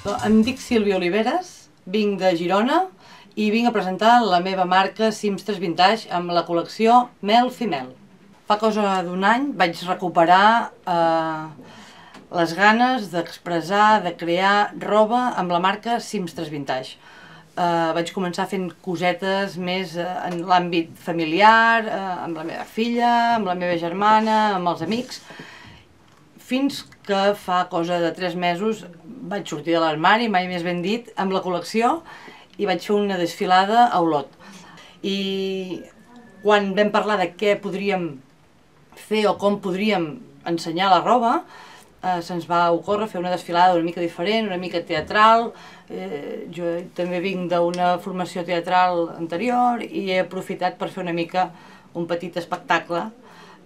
Em dic Sílvia Oliveres, vinc de Girona i vinc a presentar la meva marca Sims 3 Vintage amb la col·lecció Mel Femel. Fa cosa d'un any vaig recuperar eh, les ganes d'expressar, de crear roba amb la marca Sims 3 Vintage. Eh, vaig començar fent cosetes més eh, en l'àmbit familiar, eh, amb la meva filla, amb la meva germana, amb els amics, fins que fa cosa de tres mesos vaig sortir de l'armari, mai més ben dit, amb la col·lecció i vaig fer una desfilada a Olot. I quan vam parlar de què podríem fer o com podríem ensenyar la roba, eh, se'ns va ocórrer fer una desfilada una mica diferent, una mica teatral. Eh, jo també vinc d'una formació teatral anterior i he aprofitat per fer una mica un petit espectacle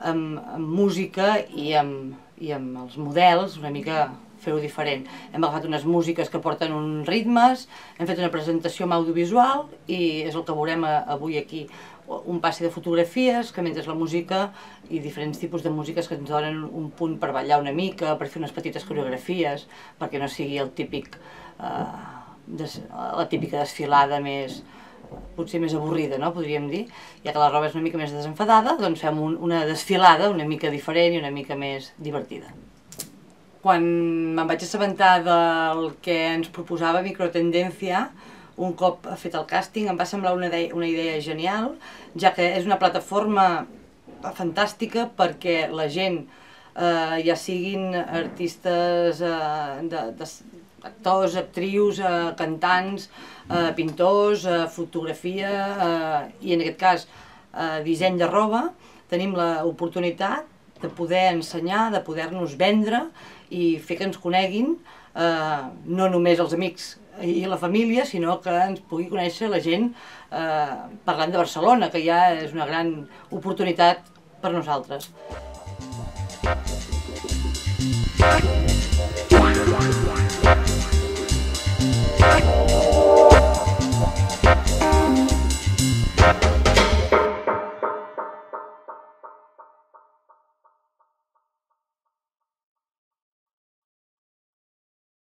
amb, amb música i amb, i amb els models, una mica fer-ho diferent. Hem agafat unes músiques que porten uns ritmes, hem fet una presentació amb audiovisual i és el que veurem avui aquí. Un passi de fotografies, que mentre la música i diferents tipus de músiques que ens donen un punt per ballar una mica, per fer unes petites coreografies, perquè no sigui el típic, eh, des, la típica desfilada més, potser més avorrida, no? podríem dir, ja que la roba és una mica més desenfadada, doncs fem un, una desfilada una mica diferent i una mica més divertida. Quan me'n vaig assabentar del que ens proposava Microtendència, un cop fet el càsting em va semblar una, idea, una idea genial, ja que és una plataforma fantàstica perquè la gent, eh, ja siguin artistes eh, de, de, actors, actrius, eh, cantants, eh, pintors, eh, fotografia eh, i en aquest cas eh, disseny de roba, tenim l'oportunitat de poder ensenyar, de poder-nos vendre i fer que ens coneguin eh, no només els amics i la família, sinó que ens pugui conèixer la gent eh, parlant de Barcelona, que ja és una gran oportunitat per nosaltres. Thank.